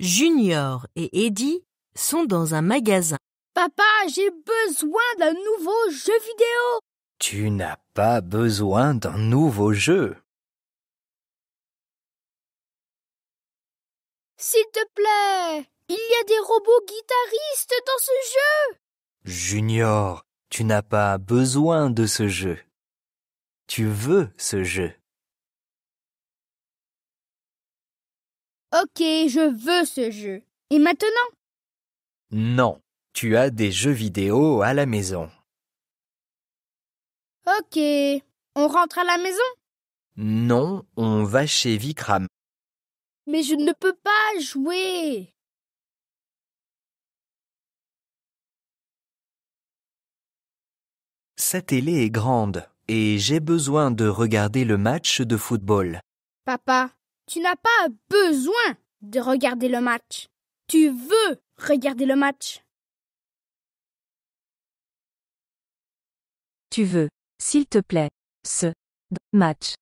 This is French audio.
Junior et Eddie sont dans un magasin. Papa, j'ai besoin d'un nouveau jeu vidéo. Tu n'as pas besoin d'un nouveau jeu. S'il te plaît, il y a des robots guitaristes dans ce jeu. Junior, tu n'as pas besoin de ce jeu. Tu veux ce jeu. Ok, je veux ce jeu. Et maintenant? Non, tu as des jeux vidéo à la maison. Ok. On rentre à la maison? Non, on va chez Vikram. Mais je ne peux pas jouer. Sa télé est grande et j'ai besoin de regarder le match de football. Papa, tu n'as pas besoin de regarder le match. Tu veux regarder le match. Tu veux, s'il te plaît, ce match.